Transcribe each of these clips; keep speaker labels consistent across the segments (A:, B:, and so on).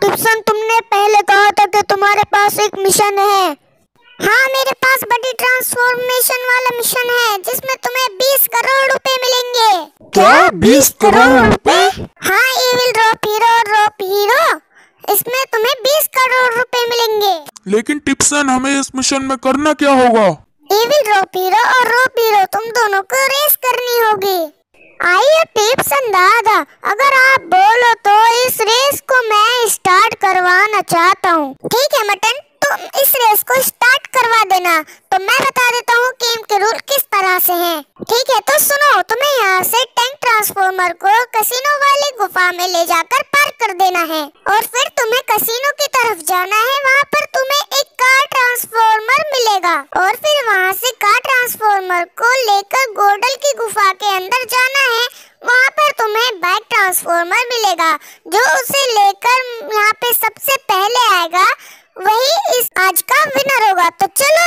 A: टिप्सन तुमने पहले कहा था कि तुम्हारे पास एक मिशन है। हाँ मेरे पास बड़ी ट्रांसफॉर्मेशन वाला मिशन है जिसमें तुम्हें 20 करोड़ रुपए मिलेंगे।
B: क्या? 20 करोड़ रुपए?
A: हाँ एविल ड्रॉप हीरो और ड्रॉप हीरो इसमें तुम्हें 20 करोड़ रुपए मिलेंगे।
B: लेकिन टिप्सन हमें इस मिशन में करना क्या होगा?
A: एविल ड्रॉप हीरो और रोप हीरो तुम दोनों को रेस करनी होगी। आइए टिप्स दादा अगर आप बोलो तो इस रेस को मैं स्टार्ट करवाना चाहता हूँ। ठीक है, मटन, तुम इस रेस को स्टार्ट करवा देना। तो मैं बता देता हूँ गेम के रूल किस तरह से हैं। ठीक है तो सुनो, तुम्हें यहाँ से टैंक ट्रांसफॉर्मर को कसिनो वाली गुफा में ले जाकर पार्क कर देना है। और फिर तुम्हें कसिनो की तरफ़ जाना है, वहाँ पर तुम्हें एक कार ट्रांसफॉर्मर मिलेगा। और फिर वहाँ से कार ट्रांसफॉर्मर को लेकर गोडल की गुफा के अंदर जाना है। वहाँ पर तुम्हें ट्रांसफॉर्मर मिलेगा, जो उसे लेकर यहाँ पे सबसे पहले आएगा, वही इस आज का विनर होगा। तो चलो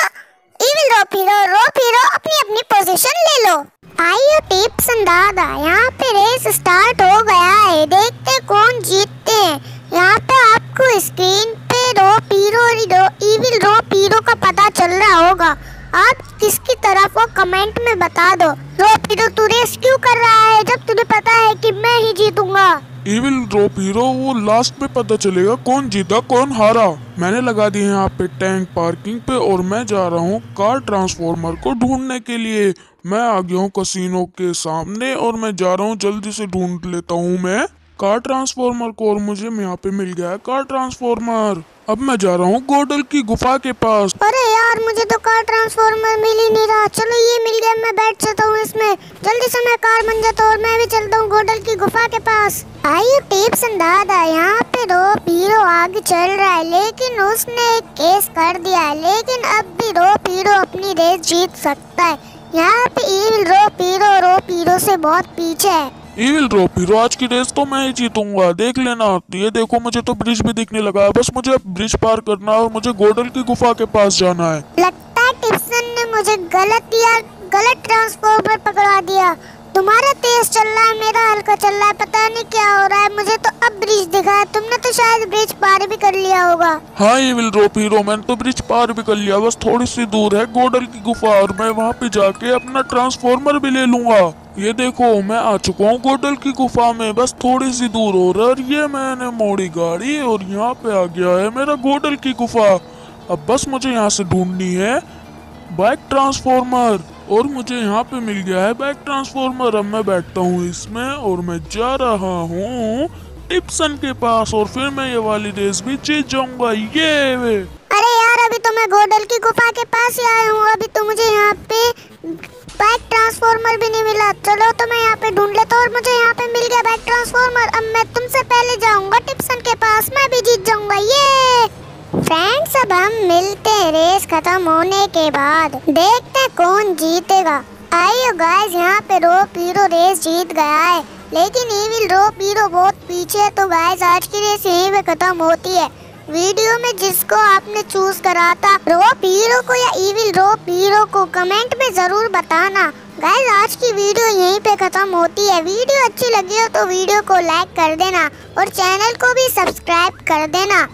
A: evil rope hero rope hero अपनी अपनी पोजीशन ले लो। आइए टिप्स दादा। यहाँ पे रेस स्टार्ट हो गया है। देखते कौन जीतते हैं। यहाँ पे आपको स्क्रीन पे rope hero evil rope hero का पता चल रहा होगा। आप तरफ़ हो कमेंट में बता दो। रोप हीरो तू रेस क्यों कर रहा है, जब तुम्हें पता है कि मैं ही जीतूँगा।
B: इविल ड्रॉप हीरो वो लास्ट में पता चलेगा कौन जीता, कौन हारा। मैंने लगा दिए यहाँ पे टैंक पार्किंग पे और मैं जा रहा हूँ कार ट्रांसफॉर्मर को ढूँढने के लिए। मैं आ गया हूँ कसिनो के सामने और मैं जा रहा हूँ, जल्दी से ढूंढ लेता हूँ मैं। कार ट्रांसफॉर्मर को और मुझे यहाँ पे मिल गया कार ट्रांसफॉर्मर। अब मैं जा रहा हूँ गोडल की गुफा के पास।
A: अरे यार, मुझे तो कार ट्रांसफॉर्मर मिल ही नहीं रहा। चलो ये मिल गया, मैं बैठ जाता हूँ इसमें। जल्दी से मैं कार बन जाता हूँ मैं भी चलता हूँ गोडल की गुफा के पास। आइए टिप्स दादा यहाँ पे रोप हीरो आगे चल रहा है। लेकिन उसने एक केस कर दिया है, लेकिन अब भी रोप हीरो अपनी रेस जीत सकता है। यहाँ पे रोप हीरो रोप हीरो से बहुत पीछे है।
B: इविल ड्रॉप हीरो आज की रेस तो मैं ही जीतूँगा। देख लेना। ये देखो मुझे तो ब्रिज भी दिखने लगा है। बस मुझे ब्रिज पार करना है और मुझे गोडल की गुफा के पास जाना है।
A: लगता है टिप्सन ने मुझे गलत या गलत ट्रांसफॉर्मर पकड़ा दिया। तुम्हारा तेज चल रहा है मेरा हल्का चल रहा है। पता नहीं क्या हो रहा है। मुझे तो अब ब्रिज दिखा है। तुमने तो शायद ब्रिज पार भी कर लिया होगा।
B: हाँ ये विल ड्रॉप हीरो मैंने तो ब्रिज पार भी कर लिया। बस थोड़ी सी दूर है गोडल की गुफा और मैं वहाँ पे जाके अपना ट्रांसफॉर्मर भी ले लूँगा। ये देखो, मैं आ चुका हूँ गोडल की गुफा में। बस थोड़ी सी दूर हो रहा है ये मैंने मोड़ी गाड़ी और यहाँ पे आ गया है मेरा गोडल की गुफा। अब बस मुझे यहाँ से ढूंढनी है। बाइक ट्रांसफॉर्मर और मुझे यहाँ पे मिल गया है बाइक ट्रांसफॉर्मर अब मैं बैठता हूँ इसमें और मैं जा रहा हूँ टिप्सन के पास। और फिर मैं ये वाली रेस भी जीत जाऊँगा। ये
A: अरे यार, अभी तो मैं गोडल की गुफा के पास ही आया हूँ अभी तो मुझे यहाँ पे बैक ट्रांसफॉर्मर भी नहीं मिला चलो तो मैं यहाँ पे ढूंढ लेता और मुझे यहाँ पे मिल गया बैक ट्रांसफॉर्मर। अब मैं तुमसे पहले जाऊँगा टिप्सन के पास। मैं भी जीत जाऊँगा, ये। फ्रेंड्स, अब हम मिलते हैं रेस खत्म होने के बाद। देखते हैं कौन जीतेगा। आइयो गाइस यहाँ पे रो पीरो रेस जीत गया है। लेकिन ईविल रो पीरो बहुत पीछे है तो गाइस आज की रेस यहीं पे खत्म होती है। वीडियो में जिसको आपने चूज़ करा था रो पीरो को या इविल रो पीरो को कमेंट में ज़रूर बताना। गाइस आज की वीडियो यहीं पे खत्म होती है। वीडियो अच्छी लगी हो तो वीडियो को लाइक कर देना और चैनल को भी सब्सक्राइब कर देना।